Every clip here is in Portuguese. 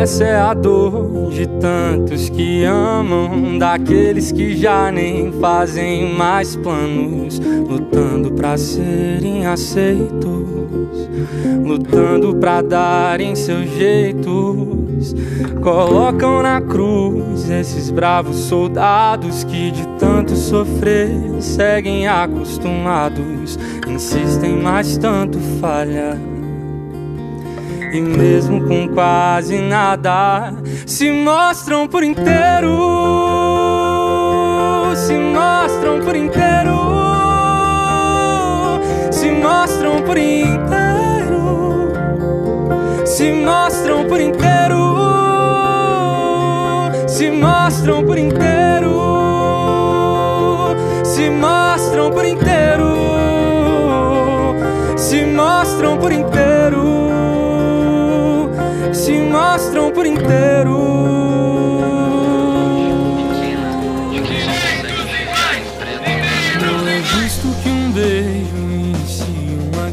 Essa é a dor de tantos que amam, daqueles que já nem fazem mais planos, lutando para serem aceitos, lutando para darem seus Colocam na cruz esses bravos soldados que de tanto sofrer seguem acostumados, insistem, mas tanto falhar. E mesmo com quase nada, se mostram por inteiro. Se mostram por inteiro. Se mostram por inteiro. Se mostram por inteiro. Se mostram por inteiro. Se mostram por inteiro. Se mostram por inteiro se mostram por inteiro.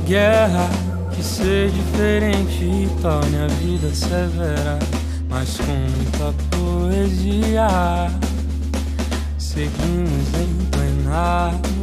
Guerra que seja diferente torne a vida severa, mas com muita poesia seguimos em harmonia.